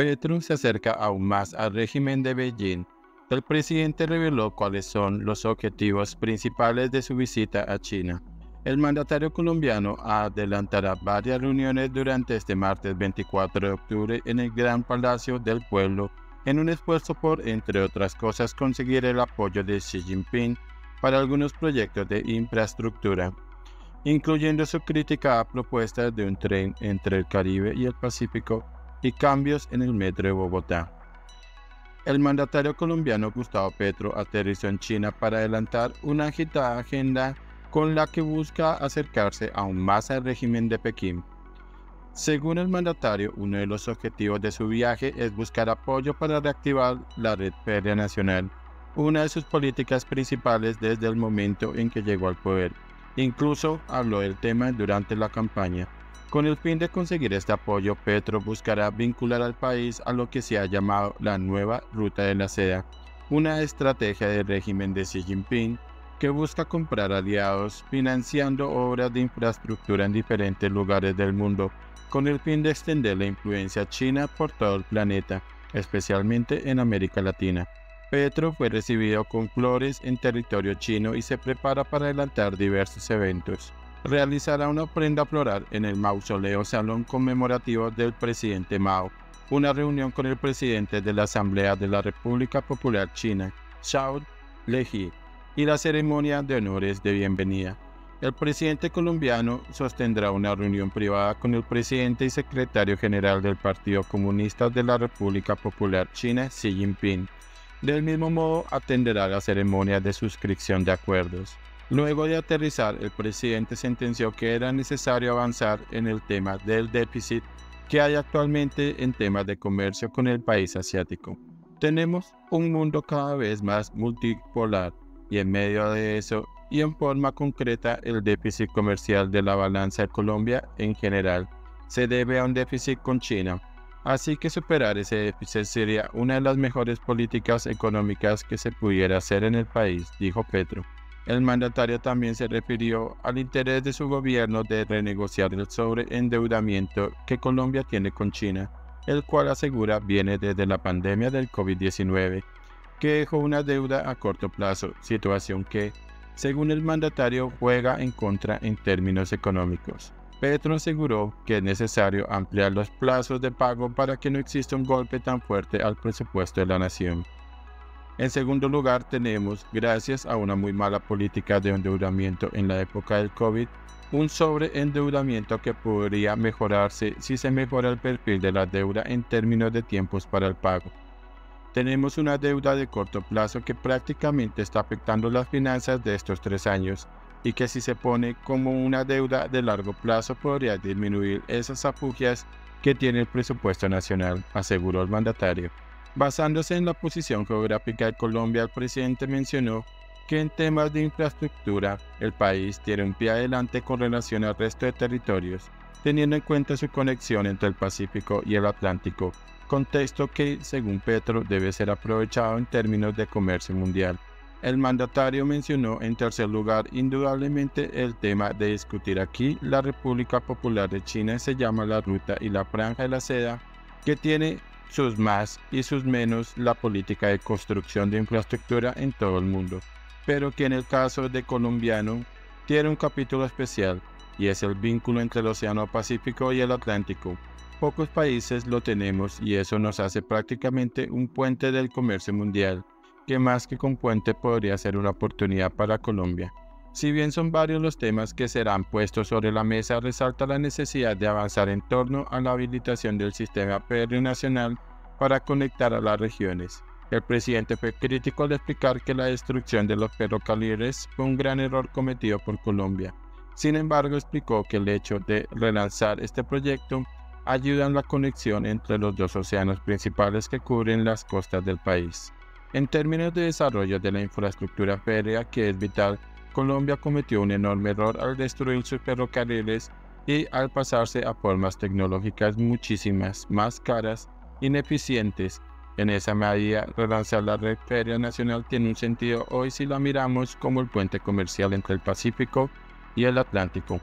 Petro se acerca aún más al régimen de Beijing. El presidente reveló cuáles son los objetivos principales de su visita a China. El mandatario colombiano adelantará varias reuniones durante este martes 24 de octubre en el Gran Palacio del Pueblo en un esfuerzo por, entre otras cosas, conseguir el apoyo de Xi Jinping para algunos proyectos de infraestructura, incluyendo su crítica a propuestas de un tren entre el Caribe y el Pacífico y cambios en el metro de Bogotá. El mandatario colombiano Gustavo Petro aterrizó en China para adelantar una agitada agenda con la que busca acercarse aún más al régimen de Pekín. Según el mandatario, uno de los objetivos de su viaje es buscar apoyo para reactivar la red férrea nacional, una de sus políticas principales desde el momento en que llegó al poder. Incluso habló del tema durante la campaña. Con el fin de conseguir este apoyo, Petro buscará vincular al país a lo que se ha llamado la nueva Ruta de la Seda, una estrategia del régimen de Xi Jinping que busca comprar aliados financiando obras de infraestructura en diferentes lugares del mundo con el fin de extender la influencia china por todo el planeta, especialmente en América Latina. Petro fue recibido con flores en territorio chino y se prepara para adelantar diversos eventos. Realizará una ofrenda floral en el mausoleo Salón Conmemorativo del presidente Mao, una reunión con el presidente de la Asamblea de la República Popular China, Xiao Leji, y la ceremonia de honores de bienvenida. El presidente colombiano sostendrá una reunión privada con el presidente y secretario general del Partido Comunista de la República Popular China, Xi Jinping. Del mismo modo, atenderá la ceremonia de suscripción de acuerdos. Luego de aterrizar, el presidente sentenció que era necesario avanzar en el tema del déficit que hay actualmente en temas de comercio con el país asiático. Tenemos un mundo cada vez más multipolar y en medio de eso y en forma concreta el déficit comercial de la balanza de Colombia en general se debe a un déficit con China. Así que superar ese déficit sería una de las mejores políticas económicas que se pudiera hacer en el país, dijo Petro. El mandatario también se refirió al interés de su gobierno de renegociar el sobreendeudamiento que Colombia tiene con China, el cual asegura viene desde la pandemia del COVID-19, que dejó una deuda a corto plazo, situación que, según el mandatario, juega en contra en términos económicos. Petro aseguró que es necesario ampliar los plazos de pago para que no exista un golpe tan fuerte al presupuesto de la nación. En segundo lugar, tenemos, gracias a una muy mala política de endeudamiento en la época del COVID, un sobreendeudamiento que podría mejorarse si se mejora el perfil de la deuda en términos de tiempos para el pago. Tenemos una deuda de corto plazo que prácticamente está afectando las finanzas de estos tres años y que si se pone como una deuda de largo plazo podría disminuir esas afugias que tiene el presupuesto nacional, aseguró el mandatario. Basándose en la posición geográfica de Colombia, el presidente mencionó que en temas de infraestructura el país tiene un pie adelante con relación al resto de territorios, teniendo en cuenta su conexión entre el Pacífico y el Atlántico, contexto que, según Petro, debe ser aprovechado en términos de comercio mundial. El mandatario mencionó en tercer lugar indudablemente el tema de discutir aquí la República Popular de China se llama la ruta y la franja de la seda, que tiene sus más y sus menos la política de construcción de infraestructura en todo el mundo, pero que en el caso de colombiano tiene un capítulo especial y es el vínculo entre el Océano Pacífico y el Atlántico, Pocos países lo tenemos y eso nos hace prácticamente un puente del comercio mundial, que más que con puente podría ser una oportunidad para Colombia. Si bien son varios los temas que serán puestos sobre la mesa, resalta la necesidad de avanzar en torno a la habilitación del sistema férreo nacional para conectar a las regiones. El presidente fue crítico al explicar que la destrucción de los ferrocarriles fue un gran error cometido por Colombia. Sin embargo, explicó que el hecho de relanzar este proyecto ayudan la conexión entre los dos océanos principales que cubren las costas del país. En términos de desarrollo de la infraestructura férrea, que es vital, Colombia cometió un enorme error al destruir sus ferrocarriles y al pasarse a formas tecnológicas muchísimas más caras, ineficientes. En esa medida, relanzar la red férrea nacional tiene un sentido hoy si la miramos como el puente comercial entre el Pacífico y el Atlántico.